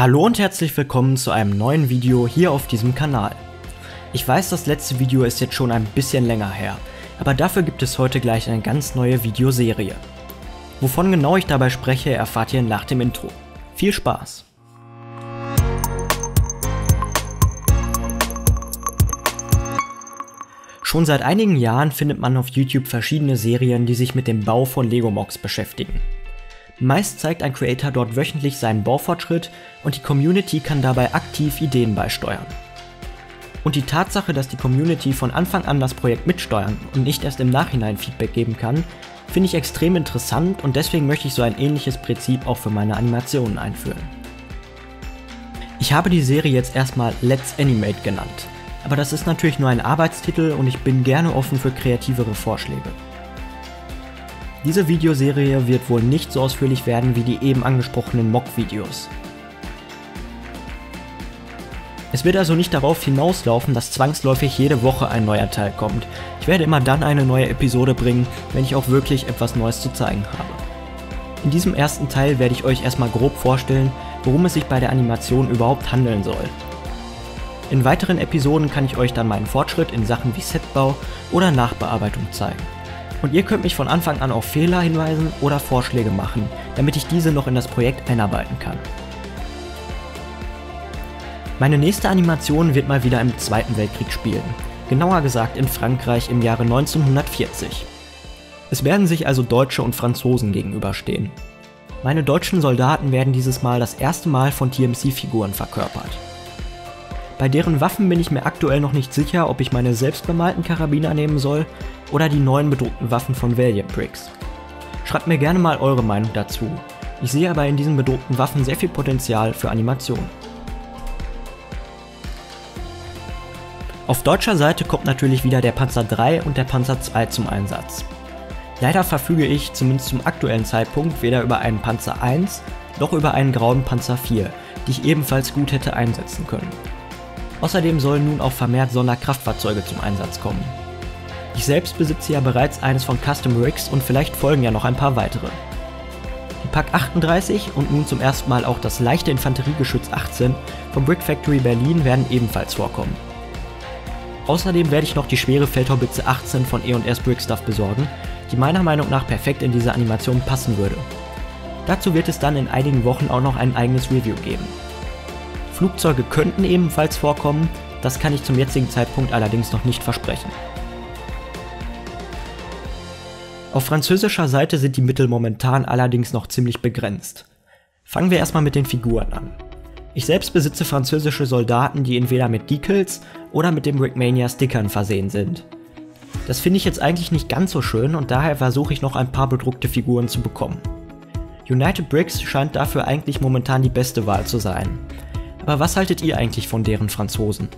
Hallo und herzlich willkommen zu einem neuen Video hier auf diesem Kanal. Ich weiß, das letzte Video ist jetzt schon ein bisschen länger her, aber dafür gibt es heute gleich eine ganz neue Videoserie. Wovon genau ich dabei spreche, erfahrt ihr nach dem Intro. Viel Spaß! Schon seit einigen Jahren findet man auf YouTube verschiedene Serien, die sich mit dem Bau von Lego-Mocs beschäftigen. Meist zeigt ein Creator dort wöchentlich seinen Baufortschritt und die Community kann dabei aktiv Ideen beisteuern. Und die Tatsache, dass die Community von Anfang an das Projekt mitsteuern und nicht erst im Nachhinein Feedback geben kann, finde ich extrem interessant und deswegen möchte ich so ein ähnliches Prinzip auch für meine Animationen einführen. Ich habe die Serie jetzt erstmal Let's Animate genannt, aber das ist natürlich nur ein Arbeitstitel und ich bin gerne offen für kreativere Vorschläge. Diese Videoserie wird wohl nicht so ausführlich werden wie die eben angesprochenen Mock-Videos. Es wird also nicht darauf hinauslaufen, dass zwangsläufig jede Woche ein neuer Teil kommt. Ich werde immer dann eine neue Episode bringen, wenn ich auch wirklich etwas Neues zu zeigen habe. In diesem ersten Teil werde ich euch erstmal grob vorstellen, worum es sich bei der Animation überhaupt handeln soll. In weiteren Episoden kann ich euch dann meinen Fortschritt in Sachen wie Setbau oder Nachbearbeitung zeigen. Und ihr könnt mich von Anfang an auf Fehler hinweisen oder Vorschläge machen, damit ich diese noch in das Projekt einarbeiten kann. Meine nächste Animation wird mal wieder im Zweiten Weltkrieg spielen, genauer gesagt in Frankreich im Jahre 1940. Es werden sich also Deutsche und Franzosen gegenüberstehen. Meine deutschen Soldaten werden dieses Mal das erste Mal von TMC-Figuren verkörpert. Bei deren Waffen bin ich mir aktuell noch nicht sicher, ob ich meine selbst bemalten Karabiner nehmen soll oder die neuen bedruckten Waffen von Valiant Bricks. Schreibt mir gerne mal eure Meinung dazu. Ich sehe aber in diesen bedruckten Waffen sehr viel Potenzial für Animation. Auf deutscher Seite kommt natürlich wieder der Panzer 3 und der Panzer 2 zum Einsatz. Leider verfüge ich, zumindest zum aktuellen Zeitpunkt, weder über einen Panzer 1 noch über einen grauen Panzer 4, die ich ebenfalls gut hätte einsetzen können. Außerdem sollen nun auch vermehrt Sonderkraftfahrzeuge zum Einsatz kommen. Ich selbst besitze ja bereits eines von Custom Rigs und vielleicht folgen ja noch ein paar weitere. Die Pack 38 und nun zum ersten Mal auch das leichte Infanteriegeschütz 18 vom Brick Factory Berlin werden ebenfalls vorkommen. Außerdem werde ich noch die schwere Feldhaubitze 18 von E&S Brickstuff besorgen, die meiner Meinung nach perfekt in diese Animation passen würde. Dazu wird es dann in einigen Wochen auch noch ein eigenes Review geben. Flugzeuge könnten ebenfalls vorkommen, das kann ich zum jetzigen Zeitpunkt allerdings noch nicht versprechen. Auf französischer Seite sind die Mittel momentan allerdings noch ziemlich begrenzt. Fangen wir erstmal mit den Figuren an. Ich selbst besitze französische Soldaten, die entweder mit Decals oder mit dem Brickmania Stickern versehen sind. Das finde ich jetzt eigentlich nicht ganz so schön und daher versuche ich noch ein paar bedruckte Figuren zu bekommen. United Bricks scheint dafür eigentlich momentan die beste Wahl zu sein. Aber was haltet ihr eigentlich von deren Franzosen?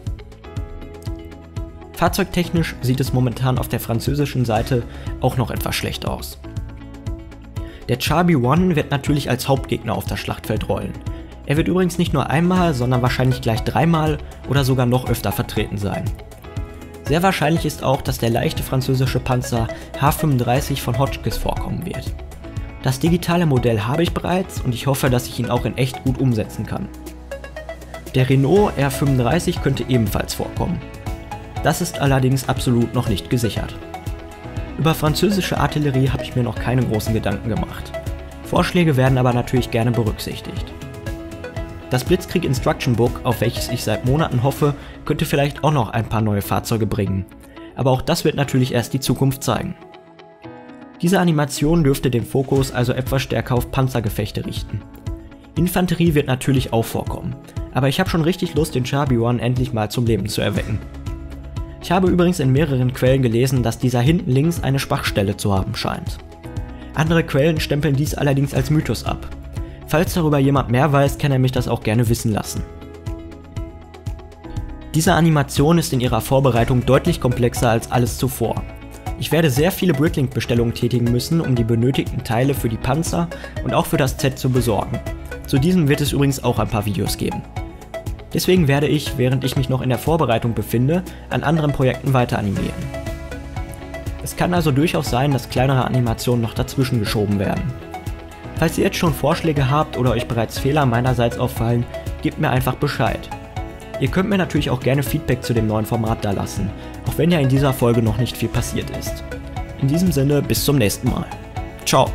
Fahrzeugtechnisch sieht es momentan auf der französischen Seite auch noch etwas schlecht aus. Der Charby One wird natürlich als Hauptgegner auf das Schlachtfeld rollen. Er wird übrigens nicht nur einmal, sondern wahrscheinlich gleich dreimal oder sogar noch öfter vertreten sein. Sehr wahrscheinlich ist auch, dass der leichte französische Panzer H35 von Hotchkiss vorkommen wird. Das digitale Modell habe ich bereits und ich hoffe, dass ich ihn auch in echt gut umsetzen kann. Der Renault R35 könnte ebenfalls vorkommen. Das ist allerdings absolut noch nicht gesichert. Über französische Artillerie habe ich mir noch keine großen Gedanken gemacht. Vorschläge werden aber natürlich gerne berücksichtigt. Das Blitzkrieg Instruction Book, auf welches ich seit Monaten hoffe, könnte vielleicht auch noch ein paar neue Fahrzeuge bringen. Aber auch das wird natürlich erst die Zukunft zeigen. Diese Animation dürfte den Fokus also etwas stärker auf Panzergefechte richten. Infanterie wird natürlich auch vorkommen, aber ich habe schon richtig Lust, den One endlich mal zum Leben zu erwecken. Ich habe übrigens in mehreren Quellen gelesen, dass dieser hinten links eine Schwachstelle zu haben scheint. Andere Quellen stempeln dies allerdings als Mythos ab. Falls darüber jemand mehr weiß, kann er mich das auch gerne wissen lassen. Diese Animation ist in ihrer Vorbereitung deutlich komplexer als alles zuvor. Ich werde sehr viele Bricklink-Bestellungen tätigen müssen, um die benötigten Teile für die Panzer und auch für das Z zu besorgen. Zu diesem wird es übrigens auch ein paar Videos geben. Deswegen werde ich, während ich mich noch in der Vorbereitung befinde, an anderen Projekten weiter animieren. Es kann also durchaus sein, dass kleinere Animationen noch dazwischen geschoben werden. Falls ihr jetzt schon Vorschläge habt oder euch bereits Fehler meinerseits auffallen, gebt mir einfach Bescheid. Ihr könnt mir natürlich auch gerne Feedback zu dem neuen Format da lassen, auch wenn ja in dieser Folge noch nicht viel passiert ist. In diesem Sinne, bis zum nächsten Mal. Ciao.